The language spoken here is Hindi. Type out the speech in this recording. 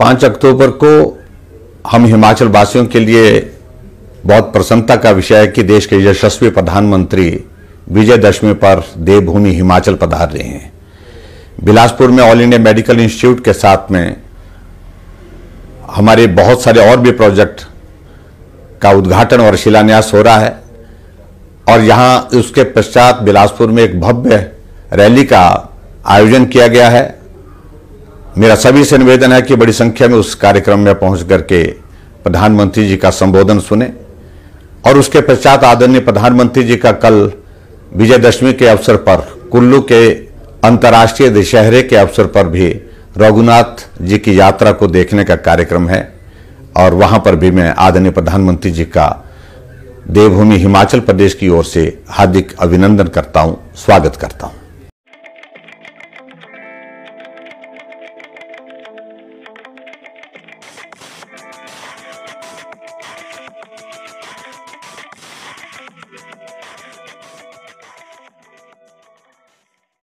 पाँच अक्टूबर को हम हिमाचल वासियों के लिए बहुत प्रसन्नता का विषय है कि देश के यशस्वी प्रधानमंत्री विजयदशमी पर देवभूमि हिमाचल पधार रहे हैं। बिलासपुर में ऑल इंडिया मेडिकल इंस्टीट्यूट के साथ में हमारे बहुत सारे और भी प्रोजेक्ट का उद्घाटन और शिलान्यास हो रहा है और यहाँ उसके पश्चात बिलासपुर में एक भव्य रैली का आयोजन किया गया है। मेरा सभी से निवेदन है कि बड़ी संख्या में उस कार्यक्रम में पहुँच करके प्रधानमंत्री जी का संबोधन सुने और उसके पश्चात आदरणीय प्रधानमंत्री जी का कल विजयदशमी के अवसर पर, कुल्लू के अंतर्राष्ट्रीय दशहरे के अवसर पर भी रघुनाथ जी की यात्रा को देखने का कार्यक्रम है और वहाँ पर भी मैं आदरणीय प्रधानमंत्री जी का देवभूमि हिमाचल प्रदेश की ओर से हार्दिक अभिनंदन करता हूँ, स्वागत करता हूँ।